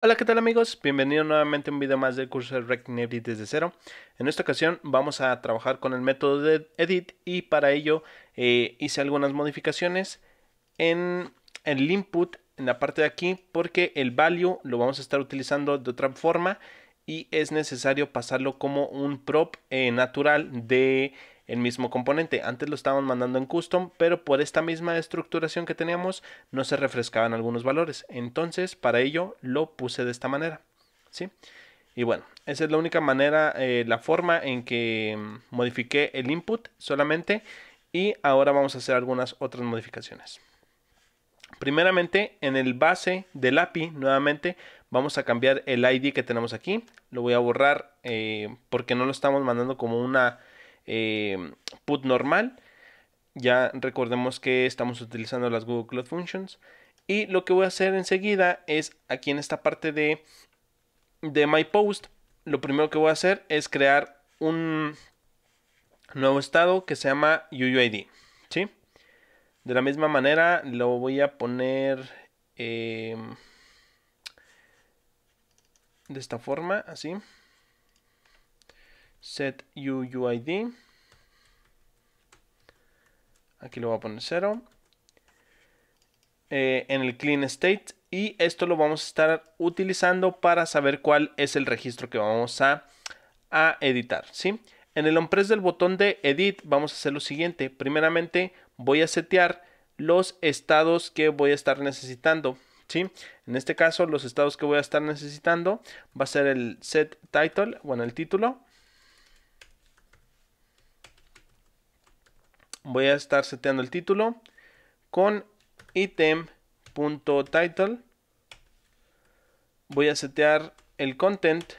Hola, ¿qué tal amigos? Bienvenidos nuevamente a un video más del curso de React desde cero. En esta ocasión vamos a trabajar con el método de edit y para ello eh, hice algunas modificaciones en el input en la parte de aquí porque el value lo vamos a estar utilizando de otra forma y es necesario pasarlo como un prop eh, natural de el mismo componente. Antes lo estábamos mandando en custom, pero por esta misma estructuración que teníamos no se refrescaban algunos valores. Entonces, para ello lo puse de esta manera. ¿sí? Y bueno, esa es la única manera, eh, la forma en que mm, modifiqué el input solamente. Y ahora vamos a hacer algunas otras modificaciones. Primeramente, en el base del API, nuevamente, vamos a cambiar el ID que tenemos aquí. Lo voy a borrar eh, porque no lo estamos mandando como una eh, put normal. Ya recordemos que estamos utilizando las Google Cloud Functions. Y lo que voy a hacer enseguida es aquí en esta parte de, de My Post. Lo primero que voy a hacer es crear un nuevo estado que se llama UUID. ¿sí? De la misma manera lo voy a poner em, de esta forma, así set UUID. Aquí lo voy a poner 0. Eh, en el clean state y esto lo vamos a estar utilizando para saber cuál es el registro que vamos a, a editar. ¿sí? En el onPress del botón de edit vamos a hacer lo siguiente. Primeramente voy a setear los estados que voy a estar necesitando. ¿sí? En este caso los estados que voy a estar necesitando va a ser el set title, bueno el título. Voy a estar seteando el título con item.title. Voy a setear el content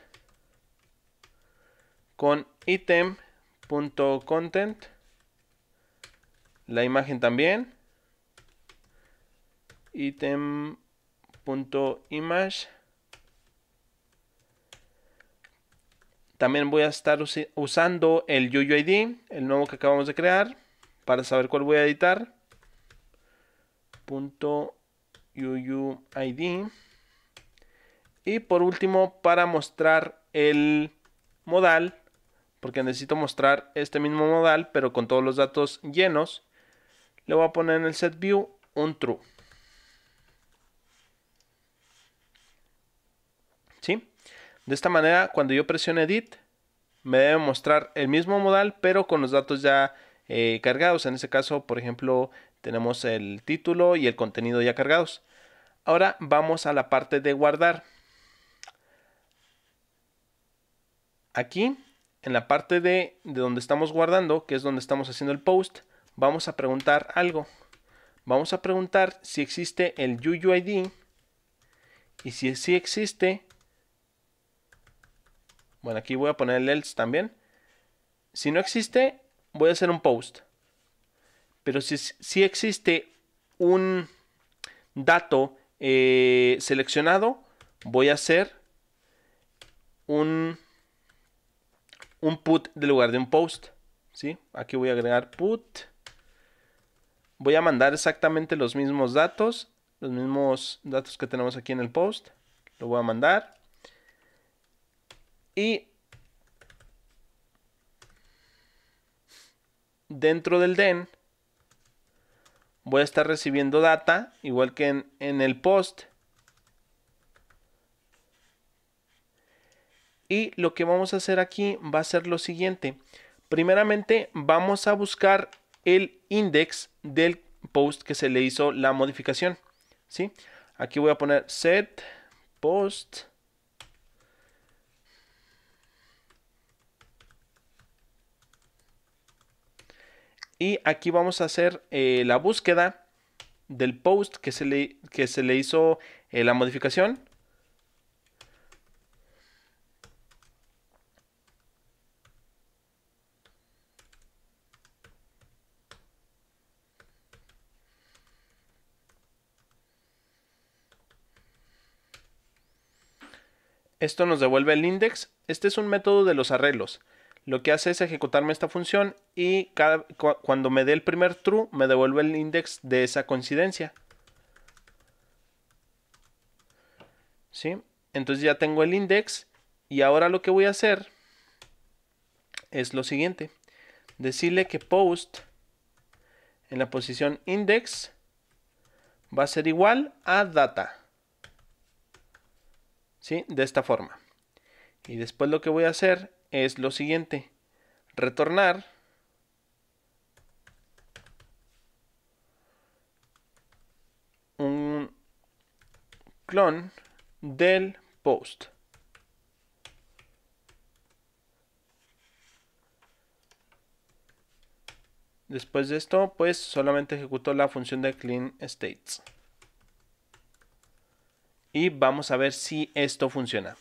con item.content. La imagen también. Item.image. También voy a estar usando el UUID, el nuevo que acabamos de crear para saber cuál voy a editar. Punto UUID. Y por último, para mostrar el modal, porque necesito mostrar este mismo modal, pero con todos los datos llenos, le voy a poner en el set view un true. ¿Sí? De esta manera, cuando yo presione edit, me debe mostrar el mismo modal, pero con los datos ya eh, cargados. En este caso, por ejemplo, tenemos el título y el contenido ya cargados. Ahora vamos a la parte de guardar. Aquí, en la parte de, de donde estamos guardando, que es donde estamos haciendo el post, vamos a preguntar algo. Vamos a preguntar si existe el UUID y si sí existe, bueno, aquí voy a poner el else también. Si no existe, voy a hacer un post. Pero si, si existe un dato eh, seleccionado, voy a hacer un, un put de lugar de un post. ¿sí? Aquí voy a agregar put. Voy a mandar exactamente los mismos datos, los mismos datos que tenemos aquí en el post. Lo voy a mandar. Y dentro del den voy a estar recibiendo data, igual que en, el post. Y lo que vamos a hacer aquí va a ser lo siguiente. Primeramente vamos a buscar el index del post que se le hizo la modificación. ¿sí? Aquí voy a poner set post Y aquí vamos a hacer eh, la búsqueda del post que se le, que se le hizo eh, la modificación. Esto nos devuelve el index. Este es un método de los arreglos lo que hace es ejecutarme esta función y cada, cuando me dé el primer true me devuelve el index de esa coincidencia. ¿Sí? entonces ya tengo el index y ahora lo que voy a hacer es lo siguiente. Decirle que post en la posición index va a ser igual a data. ¿Sí? De esta forma. Y después lo que voy a hacer es lo siguiente. Retornar un clon del post. Después de esto, pues solamente ejecuto la función de clean states. Y vamos a ver si esto funciona.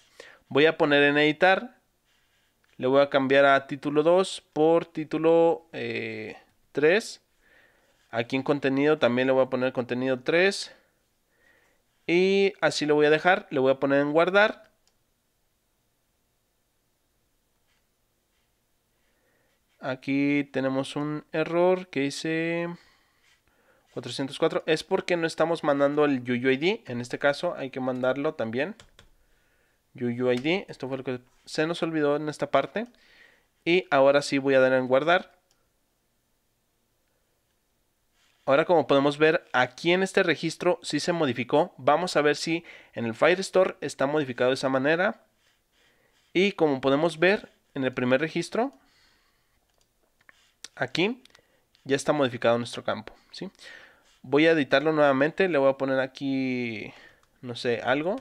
Voy a poner en editar. Le voy a cambiar a título 2 por título 3. Eh, Aquí en contenido también le voy a poner contenido 3. Y así lo voy a dejar. Le voy a poner en guardar. Aquí tenemos un error que dice 404. Es porque no estamos mandando el UUID. En este caso hay que mandarlo también. UUID. Esto fue lo que se nos olvidó en esta parte. Y ahora sí voy a dar en guardar. Ahora como podemos ver aquí en este registro sí se modificó. Vamos a ver si en el Firestore está modificado de esa manera. Y como podemos ver en el primer registro, aquí ya está modificado nuestro campo. ¿sí? Voy a editarlo nuevamente. Le voy a poner aquí, no sé, algo.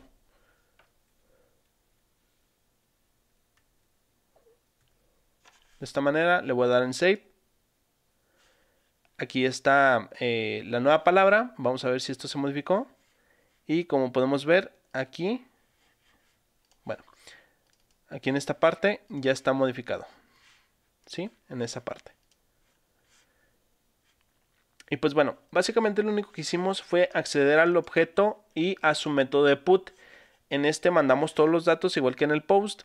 De esta manera le voy a dar en Save. Aquí está eh, la nueva palabra. Vamos a ver si esto se modificó. Y como podemos ver aquí, bueno, aquí en esta parte ya está modificado. ¿Sí? En esa parte. Y pues bueno, básicamente lo único que hicimos fue acceder al objeto y a su método de put. En este mandamos todos los datos igual que en el post,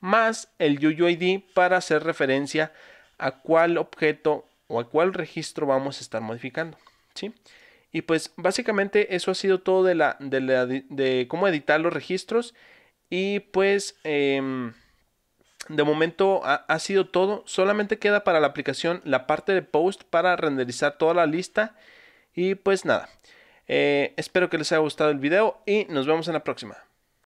más el UUID para hacer referencia a cuál objeto o a cuál registro vamos a estar modificando. ¿sí? Y pues básicamente eso ha sido todo de, la, de, cómo editar los registros. Y pues em, de momento ha, sido todo. Solamente queda para la aplicación la parte de post para renderizar toda la lista. Y pues nada. Eh, espero que les haya gustado el video y nos vemos en la próxima.